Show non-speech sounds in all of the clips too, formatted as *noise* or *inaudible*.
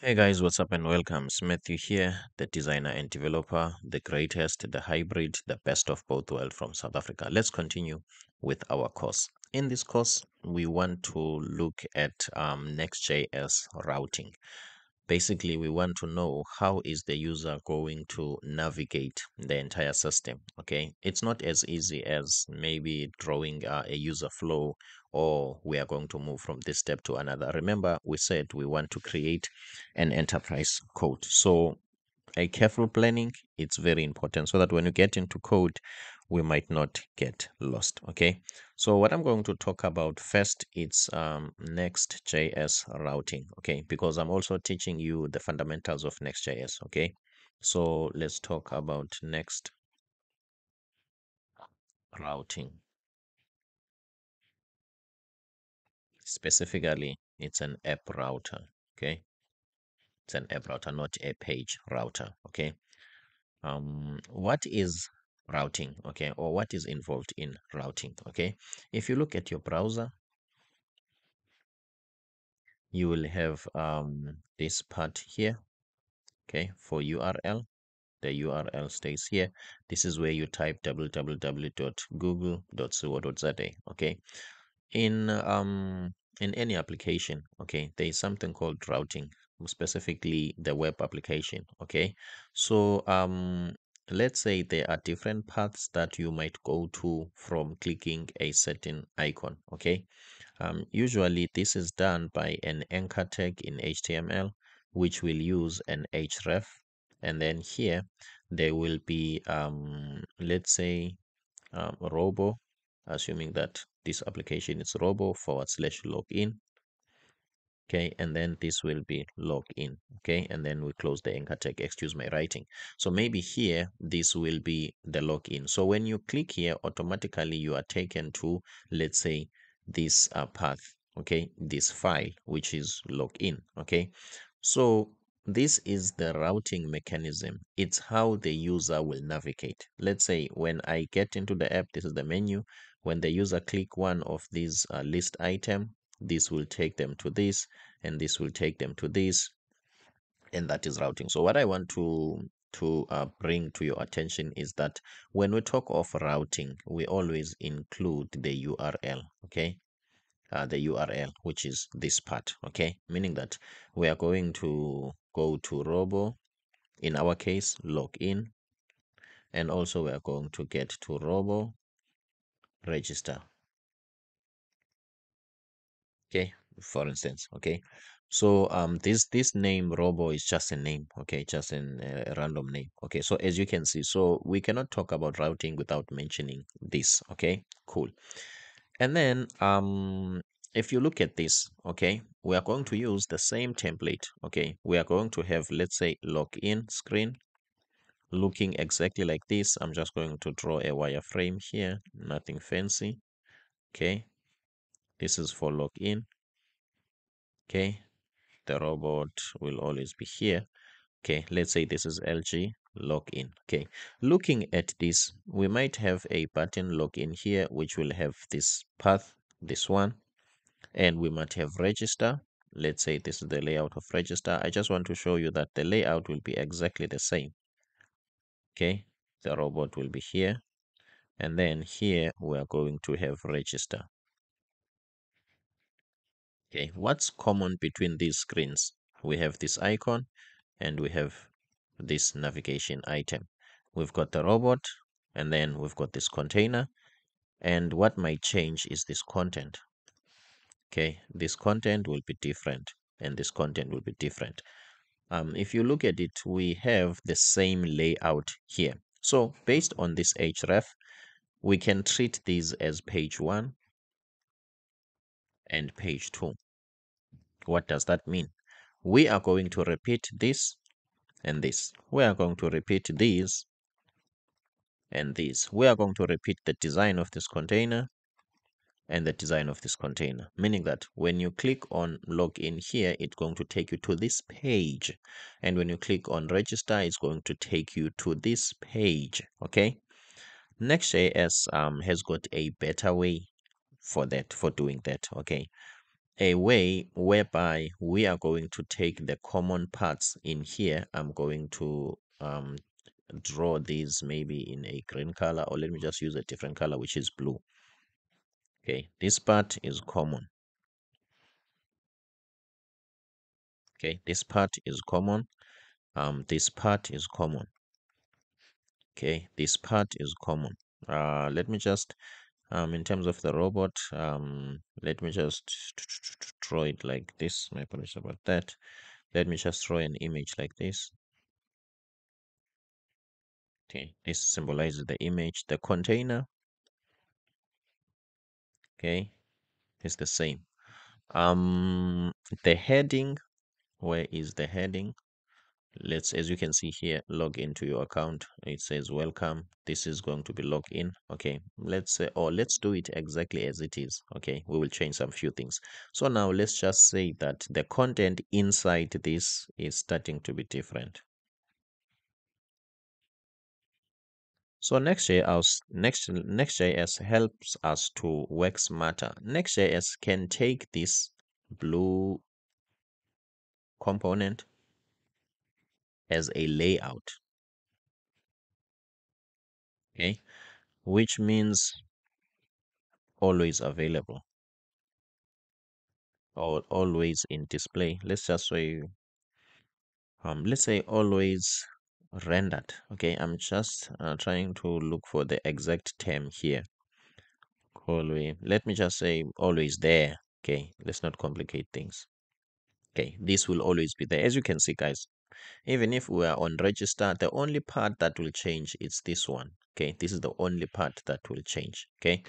Hey guys, what's up and welcome. It's Matthew here, the designer and developer, the greatest, the hybrid, the best of both worlds from South Africa. Let's continue with our course. In this course, we want to look at um, Next.js routing. Basically, we want to know how is the user going to navigate the entire system. Okay, it's not as easy as maybe drawing uh, a user flow or we are going to move from this step to another. Remember, we said we want to create an enterprise code. So a careful planning, it's very important so that when you get into code, we might not get lost. Okay. So what I'm going to talk about first, it's um, Next.js routing. Okay. Because I'm also teaching you the fundamentals of Next.js. Okay. So let's talk about Next routing. Specifically, it's an app router. Okay. It's an app router, not a page router. Okay. Um, what is routing okay or what is involved in routing okay if you look at your browser you will have um, this part here okay for url the url stays here this is where you type www.google.co.za okay in um in any application okay there is something called routing specifically the web application okay? So um let's say there are different paths that you might go to from clicking a certain icon okay? Um, usually this is done by an anchor tag in html which will use an href and then here there will be um, let's say um, robo assuming that this application is robo forward slash login. Okay and then this will be login. Okay and then we close the anchor tag. Excuse my writing. So maybe here this will be the login. So when you click here automatically you are taken to let's say this uh, path. Okay this file which is login. Okay so this is the routing mechanism. It's how the user will navigate. Let's say when i get into the app this is the menu when the user click one of these uh, list item this will take them to this and this will take them to this and that is routing. So what i want to to uh, bring to your attention is that when we talk of routing we always include the url okay? Uh, the url which is this part okay? Meaning that we are going to go to robo in our case login and also we are going to get to robo register. Okay for instance okay? So um this this name robo is just a name okay? Just an, a random name okay? So as you can see so we cannot talk about routing without mentioning this okay? Cool. And then um if you look at this okay? We are going to use the same template okay? We are going to have let's say login screen looking exactly like this. I'm just going to draw a wireframe here. Nothing fancy. Okay. This is for login. Okay. The robot will always be here. Okay. Let's say this is lg login. Okay. Looking at this we might have a button login here which will have this path this one and we might have register. Let's say this is the layout of register. I just want to show you that the layout will be exactly the same okay the robot will be here and then here we are going to have register. Okay what's common between these screens? We have this icon and we have this navigation item. We've got the robot and then we've got this container and what might change is this content. Okay this content will be different and this content will be different um, if you look at it we have the same layout here. So based on this href we can treat these as page one and page two. What does that mean? We are going to repeat this and this. We are going to repeat these and these. We are going to repeat the design of this container and the design of this container meaning that when you click on login here it's going to take you to this page and when you click on register it's going to take you to this page okay next.js um, has got a better way for that for doing that okay a way whereby we are going to take the common parts in here. I'm going to um, draw these maybe in a green color or let me just use a different color which is blue. Okay, this part is common. Okay, this part is common. Um, this part is common. Okay, this part is common. Uh, let me just um, in terms of the robot, um, let me just draw it like this. My apologies about that. Let me just draw an image like this. Okay, this symbolizes the image. The container, okay, it's the same. Um, the heading, where is the heading? let's as you can see here log into your account. It says welcome this is going to be logged in. Okay let's say or let's do it exactly as it is. Okay we will change some few things. So now let's just say that the content inside this is starting to be different so next.js next next.js helps us to work smarter. Next.js can take this blue component as a layout. Okay? Which means always available. Or always in display. Let's just say um let's say always rendered. Okay i'm just uh, trying to look for the exact term here. Always let me just say always there okay? Let's not complicate things. Okay this will always be there. As you can see guys even if we are on register the only part that will change is this one. Okay this is the only part that will change okay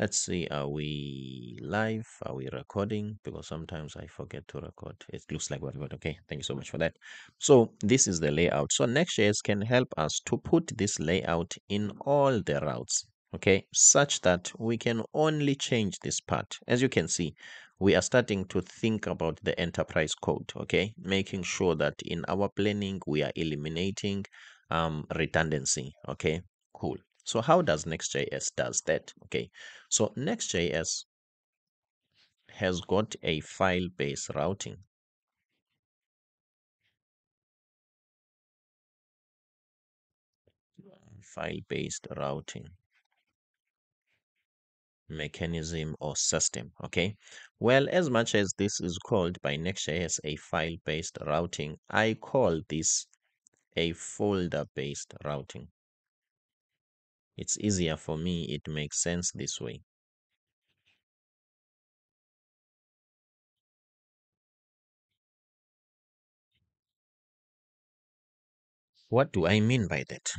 let's see are we live? Are we recording? Because sometimes i forget to record. It looks like we're recording. Okay thank you so much for that. So this is the layout. So next.js can help us to put this layout in all the routes okay such that we can only change this part. As you can see we are starting to think about the enterprise code okay making sure that in our planning we are eliminating um, redundancy okay cool so how does next.js does that? Okay so next.js has got a file-based routing. File-based routing mechanism or system okay? Well as much as this is called by next.js a file-based routing i call this a folder-based routing it's easier for me it makes sense this way. What do i mean by that?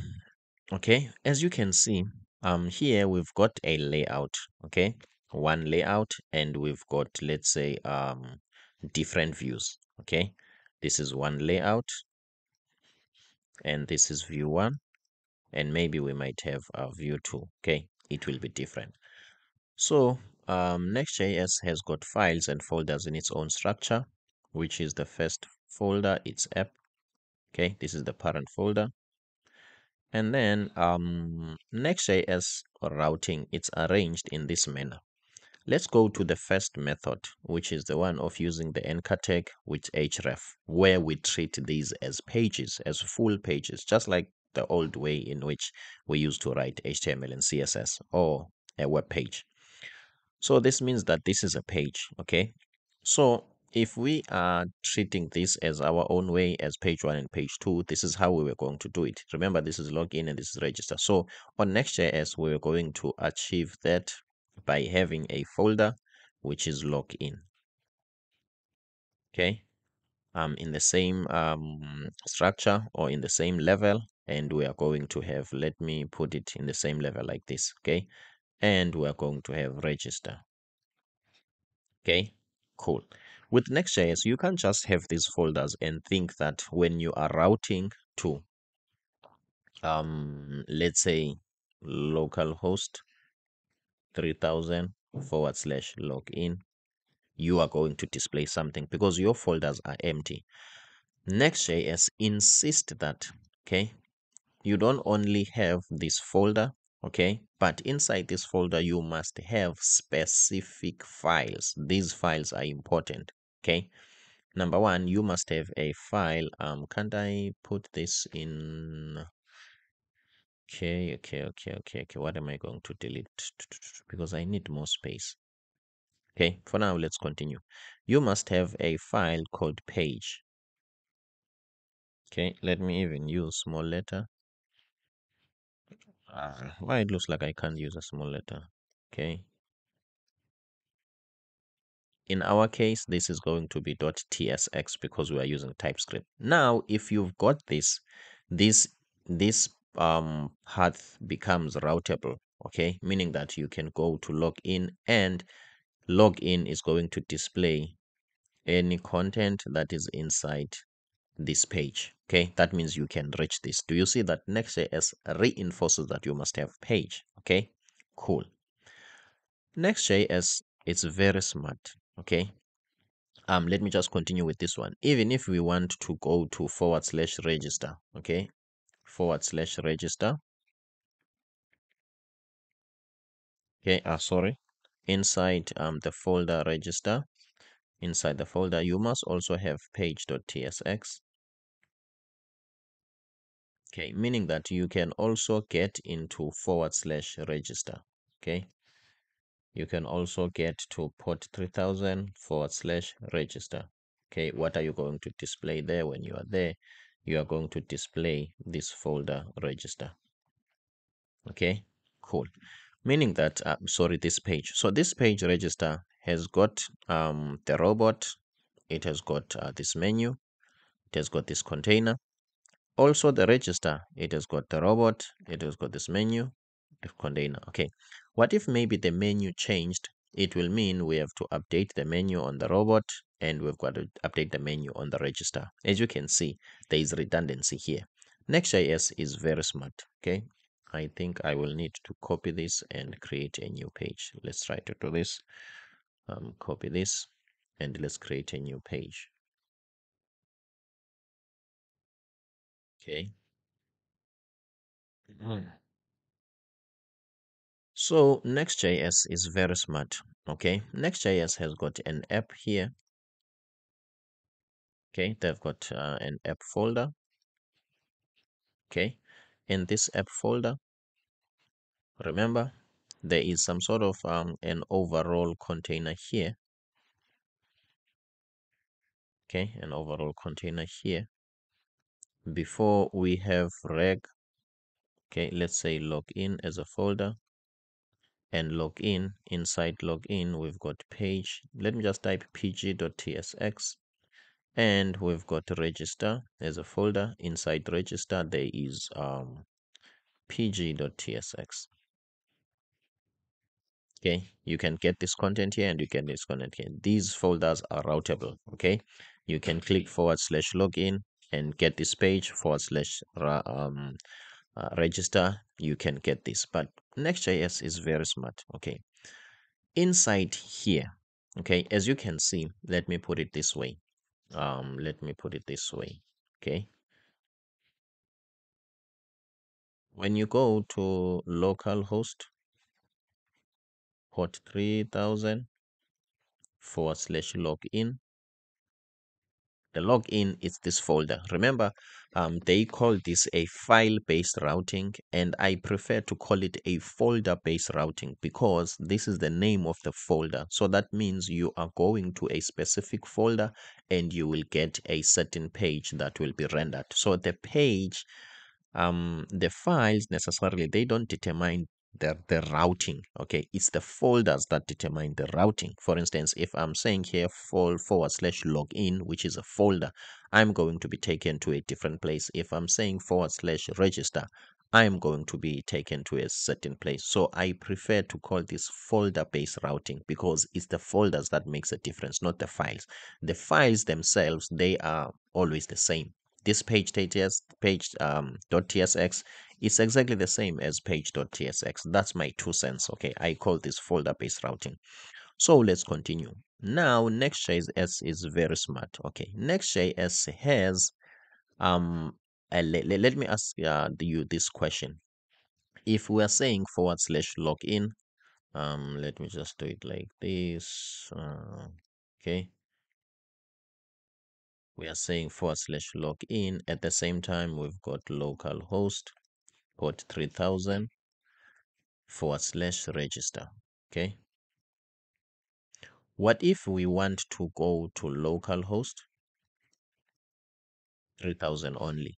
Okay as you can see um here we've got a layout okay? One layout and we've got let's say um different views okay? This is one layout and this is view one and maybe we might have a view too okay? It will be different. So um next.js has got files and folders in its own structure which is the first folder it's app okay? This is the parent folder. And then um, Next.js routing, it's arranged in this manner. Let's go to the first method, which is the one of using the anchor tag with href, where we treat these as pages, as full pages, just like the old way in which we used to write HTML and CSS or a web page. So this means that this is a page, okay? So if we are treating this as our own way as page one and page two, this is how we were going to do it. Remember, this is login and this is register. So on Next.js, we're going to achieve that by having a folder which is login. Okay. Um, in the same um, structure or in the same level, and we are going to have, let me put it in the same level like this. Okay. And we are going to have register. Okay. Cool. With Next.js, you can't just have these folders and think that when you are routing to, um, let's say, localhost 3000 forward slash login, you are going to display something because your folders are empty. Next.js insist that, okay, you don't only have this folder, okay, but inside this folder you must have specific files. These files are important okay? Number one you must have a file. Um can't i put this in? Okay okay okay okay okay. What am i going to delete? Because i need more space. Okay for now let's continue. You must have a file called page. Okay let me even use small letter uh, why it looks like i can't use a small letter okay in our case this is going to be .tsx because we are using typescript. Now if you've got this this this um path becomes routable okay meaning that you can go to log in and login is going to display any content that is inside this page okay? That means you can reach this. Do you see that next.js reinforces that you must have page okay? Cool. Next.js is very smart okay? Um let me just continue with this one. Even if we want to go to forward slash register okay? Forward slash register. Okay uh sorry. Inside um the folder register inside the folder you must also have page.tsx okay meaning that you can also get into forward slash register. Okay you can also get to port 3000 forward slash register. Okay what are you going to display there? When you are there you are going to display this folder register. Okay cool. Meaning that uh, sorry this page. So this page register has got um the robot it has got uh, this menu it has got this container. Also the register it has got the robot it has got this menu the container okay. What if maybe the menu changed? It will mean we have to update the menu on the robot and we've got to update the menu on the register. As you can see there is redundancy here. Next.js is very smart okay? I think i will need to copy this and create a new page. Let's try to do this um, copy this and let's create a new page. Okay. So next.js is very smart okay? Next.js has got an app here. Okay they've got uh, an app folder. Okay in this app folder remember there is some sort of um, an overall container here. Okay an overall container here. Before we have reg okay let's say login as a folder and login inside login we've got page let me just type pg.tsx and we've got register as a folder. Inside register there is um pg.tsx okay? You can get this content here and you can this content here. These folders are routable okay? You can click forward slash login and get this page forward slash um, uh, register. You can get this. But next.js is very smart okay? Inside here okay? As you can see let me put it this way. Um let me put it this way okay? When you go to localhost port 3000 forward slash login. The login is this folder. Remember um, they call this a file based routing and i prefer to call it a folder based routing because this is the name of the folder. So that means you are going to a specific folder and you will get a certain page that will be rendered. So the page um the files necessarily they don't determine the, the routing okay? It's the folders that determine the routing. For instance if i'm saying here for forward slash login which is a folder i'm going to be taken to a different place. If i'm saying forward slash register i'm going to be taken to a certain place. So i prefer to call this folder based routing because it's the folders that makes a difference not the files. The files themselves they are always the same this page TTS page um, .tsx is exactly the same as page.tsx. That's my two cents. Okay, I call this folder based routing. So let's continue. Now Next.js is very smart. Okay, Next.js has um let, let me ask uh, you this question. if we are saying forward slash login um let me just do it like this uh, okay we are saying forward slash login at the same time we've got localhost port 3000 forward slash register okay? What if we want to go to localhost 3000 only.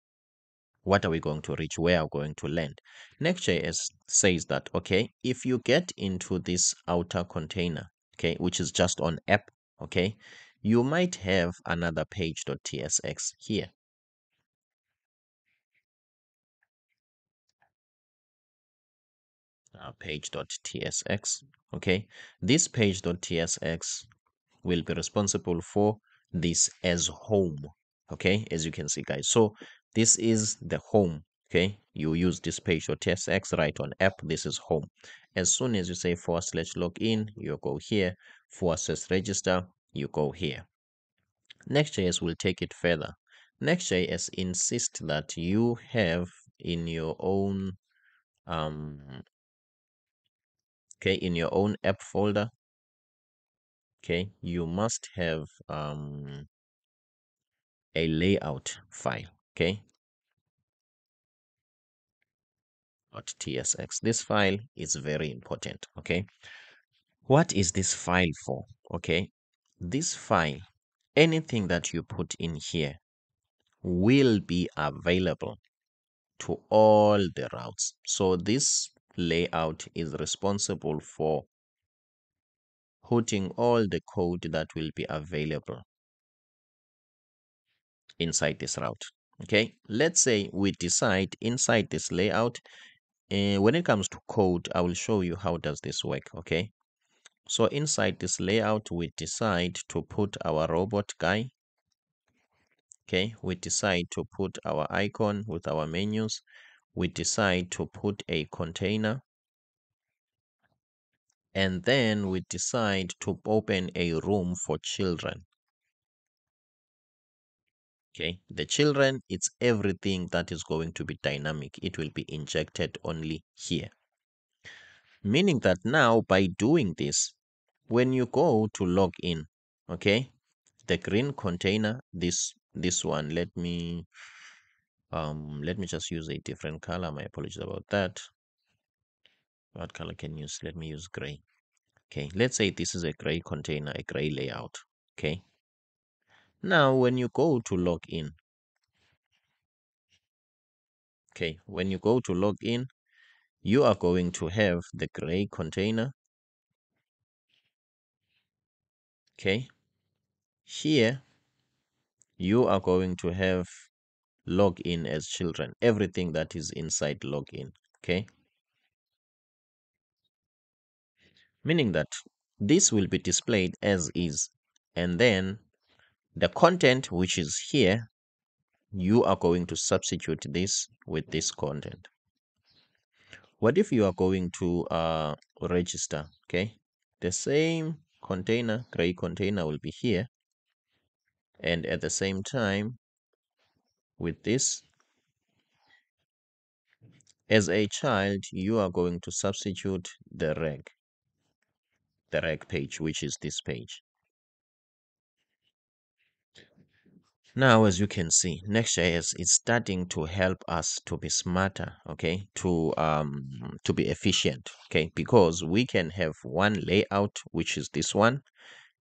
What are we going to reach? Where are we going to land? Next.js says that okay if you get into this outer container okay which is just on app okay you might have another page.tsx here. Uh, page.tsx okay? This page.tsx will be responsible for this as home okay? As you can see guys. So this is the home okay? You use this page.tsx right on app this is home. As soon as you say forward slash login you go here forward slash register you go here. Next.js will take it further. Next.js insists that you have in your own um okay in your own app folder okay you must have um a layout file okay .tsx this file is very important okay? What is this file for okay this file anything that you put in here will be available to all the routes. So this layout is responsible for putting all the code that will be available inside this route okay? Let's say we decide inside this layout uh, when it comes to code i will show you how does this work okay so inside this layout we decide to put our robot guy okay? We decide to put our icon with our menus. We decide to put a container. And then we decide to open a room for children okay? The children it's everything that is going to be dynamic. It will be injected only here meaning that now by doing this when you go to log in okay the green container this this one let me um let me just use a different color my apologies about that. What color can you use? Let me use gray okay. Let's say this is a gray container a gray layout okay. Now when you go to log in okay when you go to log in you are going to have the gray container. Okay. Here you are going to have login as children everything that is inside login. Okay. Meaning that this will be displayed as is and then the content which is here you are going to substitute this with this content what if you are going to uh, register okay? The same container gray container will be here. And at the same time with this as a child you are going to substitute the reg the reg page which is this page now as you can see next.js is starting to help us to be smarter okay to um to be efficient okay because we can have one layout which is this one.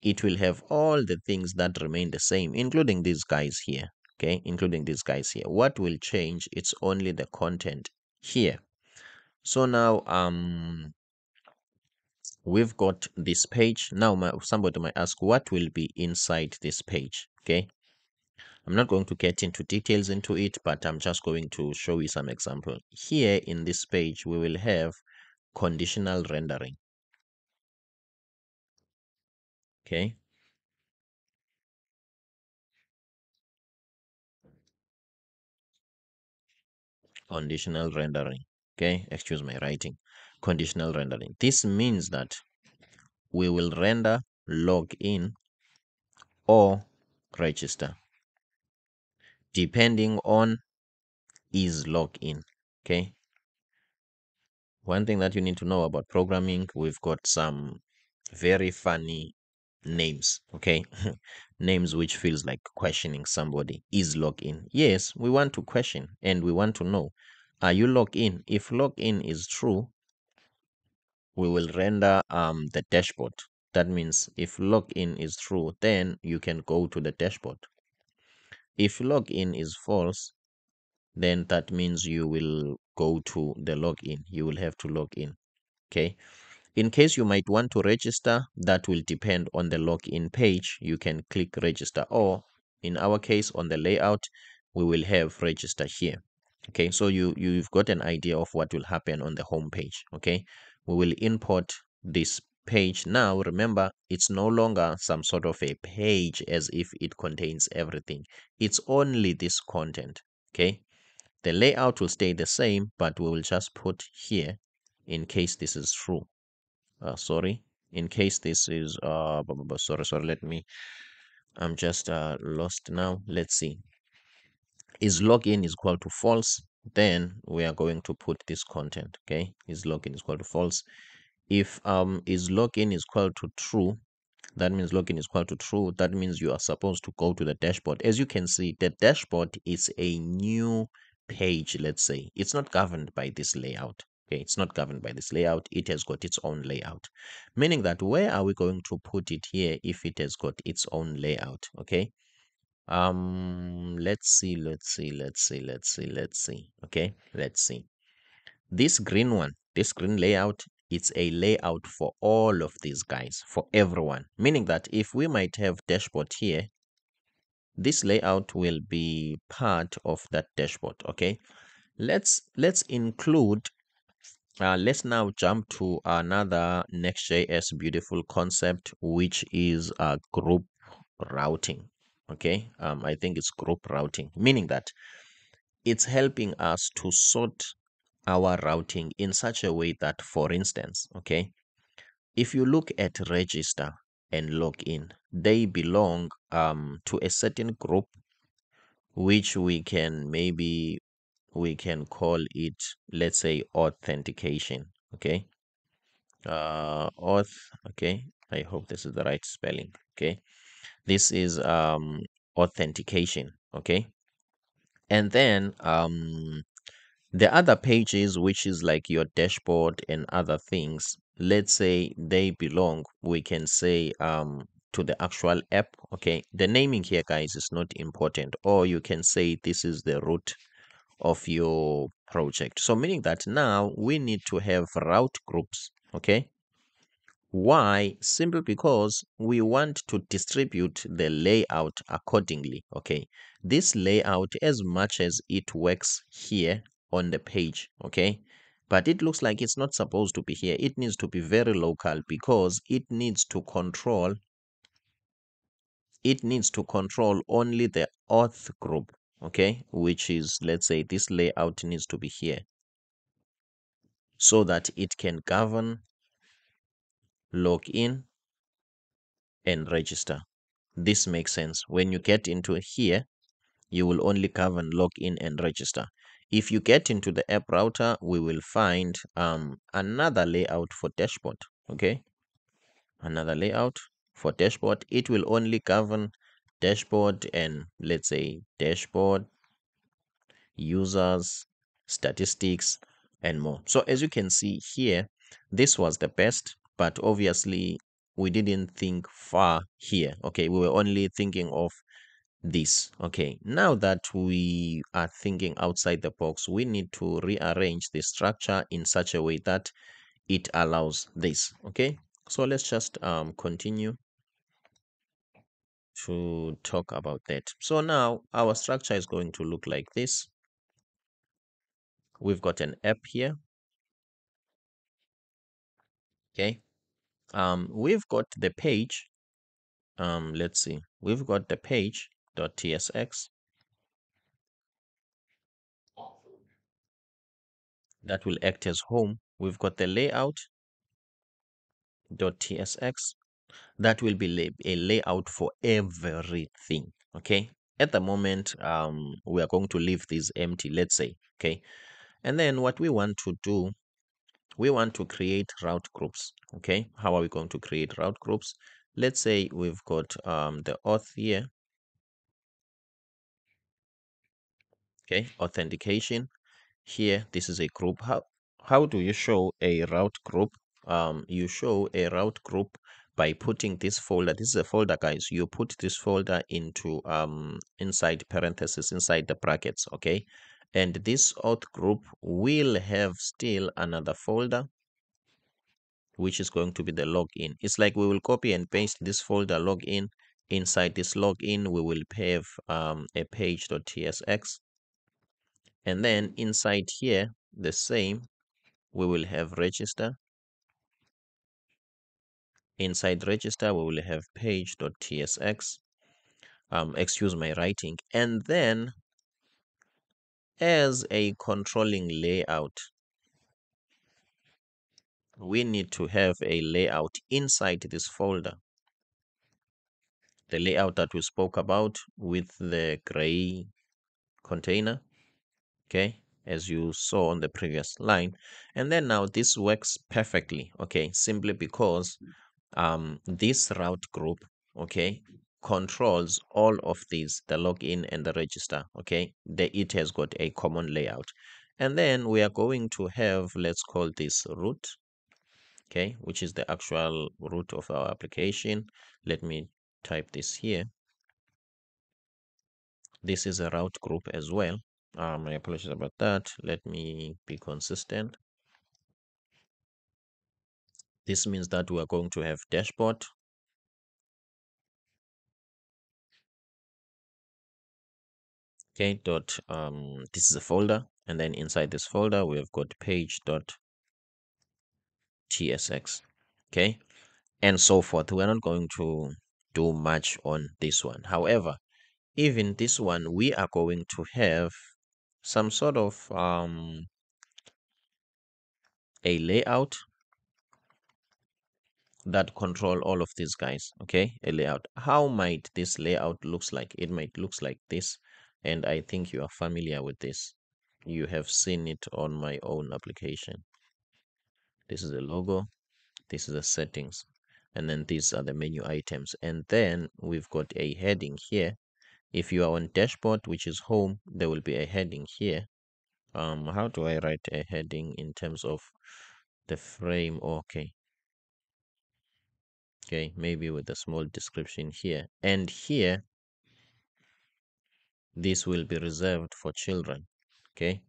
It will have all the things that remain the same including these guys here okay including these guys here. What will change? It's only the content here. So now um we've got this page. Now my, somebody might ask what will be inside this page okay i'm not going to get into details into it but i'm just going to show you some example. Here in this page we will have conditional rendering. Okay? Conditional rendering. Okay? Excuse my writing. Conditional rendering. This means that we will render log in or register depending on is login okay one thing that you need to know about programming, we've got some very funny names, okay? *laughs* names which feels like questioning somebody. Is login? Yes, we want to question and we want to know, are you logged in? If login is true, we will render um, the dashboard. That means if login is true, then you can go to the dashboard. If login is false, then that means you will go to the login. You will have to log in. Okay. In case you might want to register, that will depend on the login page. You can click register or in our case on the layout, we will have register here. Okay, so you, you've got an idea of what will happen on the home page. Okay, we will import this page now remember it's no longer some sort of a page as if it contains everything. It's only this content okay? The layout will stay the same but we will just put here in case this is true. Uh, sorry? In case this is uh sorry sorry let me i'm just uh lost now. Let's see. Is login is equal to false? Then we are going to put this content okay? Is login is equal to false if um is login is equal to true that means login is equal to true that means you are supposed to go to the dashboard. As you can see the dashboard is a new page let's say. It's not governed by this layout okay? It's not governed by this layout. It has got its own layout. Meaning that where are we going to put it here if it has got its own layout okay? Um let's see let's see let's see let's see let's see okay? Let's see. This green one this green layout it's a layout for all of these guys for everyone. Meaning that if we might have dashboard here this layout will be part of that dashboard okay? Let's let's include uh, let's now jump to another next.js beautiful concept which is uh, group routing okay? Um, i think it's group routing. Meaning that it's helping us to sort our routing in such a way that for instance okay if you look at register and login they belong um, to a certain group which we can maybe we can call it let's say authentication okay? Uh auth okay i hope this is the right spelling okay? This is um authentication okay? And then um the other pages which is like your dashboard and other things let's say they belong we can say um to the actual app okay? The naming here guys is not important. Or you can say this is the root of your project. So meaning that now we need to have route groups okay? Why? Simply because we want to distribute the layout accordingly okay? This layout as much as it works here on the page okay? But it looks like it's not supposed to be here. It needs to be very local because it needs to control it needs to control only the auth group okay? Which is let's say this layout needs to be here. So that it can govern log in and register. This makes sense. When you get into here you will only govern log in and register if you get into the app router we will find um, another layout for dashboard okay? Another layout for dashboard. It will only govern dashboard and let's say dashboard users statistics and more. So as you can see here this was the best but obviously we didn't think far here okay? We were only thinking of this okay now that we are thinking outside the box we need to rearrange the structure in such a way that it allows this okay? So let's just um continue to talk about that. So now our structure is going to look like this. We've got an app here. Okay um we've got the page um let's see we've got the page tsx that will act as home. We've got the layout tsx that will be a layout for everything okay? At the moment um we are going to leave this empty let's say okay? And then what we want to do we want to create route groups okay? How are we going to create route groups? Let's say we've got um, the auth here okay authentication. Here this is a group. How how do you show a route group? Um you show a route group by putting this folder this is a folder guys. You put this folder into um inside parentheses inside the brackets okay? And this auth group will have still another folder which is going to be the login. It's like we will copy and paste this folder login. Inside this login we will have um, a page.tsx and then inside here the same we will have register. Inside register we will have page.tsx um, excuse my writing. And then as a controlling layout we need to have a layout inside this folder. The layout that we spoke about with the gray container okay as you saw on the previous line. And then now this works perfectly okay simply because um this route group okay controls all of these the login and the register okay? The it has got a common layout. And then we are going to have let's call this root okay which is the actual root of our application. Let me type this here. This is a route group as well um i apologize about that. Let me be consistent. This means that we are going to have dashboard. Okay dot um this is a folder and then inside this folder we have got page dot tsx okay? And so forth. We're not going to do much on this one. However even this one we are going to have some sort of um a layout that control all of these guys okay? A layout. How might this layout looks like? It might looks like this and i think you are familiar with this. You have seen it on my own application. This is the logo this is the settings and then these are the menu items. And then we've got a heading here if you are on dashboard which is home there will be a heading here. Um how do i write a heading in terms of the frame? Okay. Okay maybe with a small description here. And here this will be reserved for children. Okay.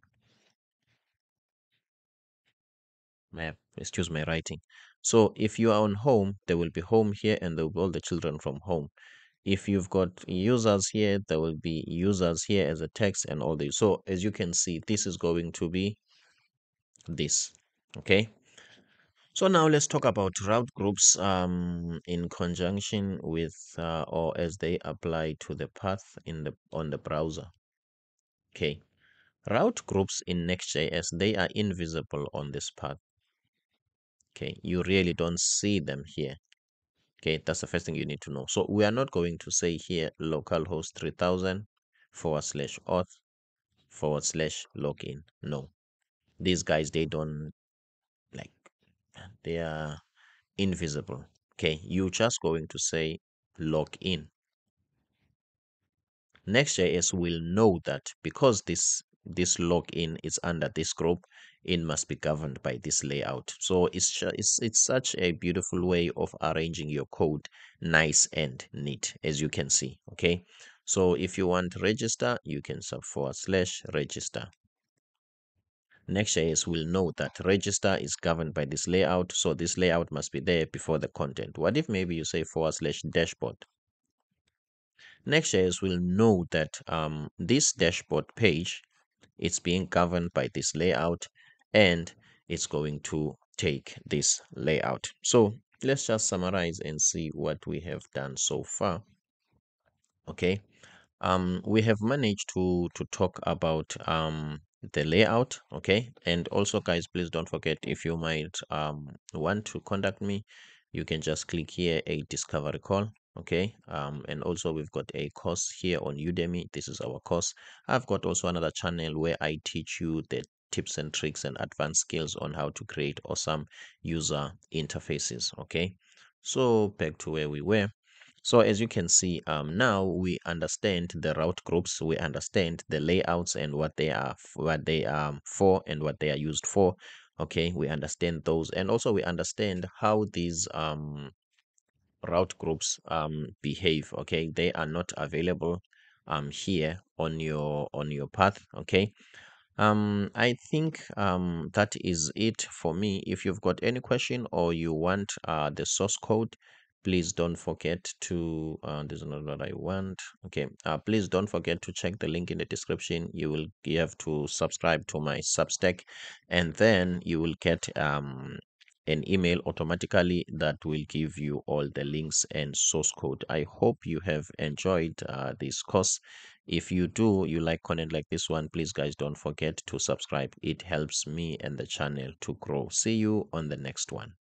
My excuse my writing. So if you are on home there will be home here and there will be all the children from home if you've got users here there will be users here as a text and all this so as you can see this is going to be this okay so now let's talk about route groups um, in conjunction with uh, or as they apply to the path in the on the browser. Okay, route groups in Next.js they are invisible on this path. Okay, you really don't see them here. Okay, that's the first thing you need to know. So we are not going to say here localhost 3000 forward slash auth forward slash login. No, these guys they don't like they are invisible okay you're just going to say log in next.js will know that because this this login is under this group it must be governed by this layout so it's it's it's such a beautiful way of arranging your code nice and neat as you can see okay so if you want to register you can sub forward slash register Next.js will know that register is governed by this layout, so this layout must be there before the content. What if maybe you say forward slash dashboard? Next.js will know that um, this dashboard page it's being governed by this layout and it's going to take this layout. So let's just summarize and see what we have done so far. Okay, um, we have managed to to talk about um, the layout okay and also guys please don't forget if you might um want to contact me you can just click here a discovery call okay um and also we've got a course here on udemy this is our course i've got also another channel where i teach you the tips and tricks and advanced skills on how to create awesome user interfaces okay? So back to where we were. So as you can see um, now we understand the route groups we understand the layouts and what they are what they are for and what they are used for okay? We understand those and also we understand how these um route groups um behave okay? They are not available um here on your on your path okay um i think um that is it for me. If you've got any question or you want uh the source code please don't forget to uh this is not what i want. Okay uh please don't forget to check the link in the description. You will you have to subscribe to my substack and then you will get um an email automatically that will give you all the links and source code. I hope you have enjoyed uh, this course if you do you like content like this one please guys don't forget to subscribe. It helps me and the channel to grow. See you on the next one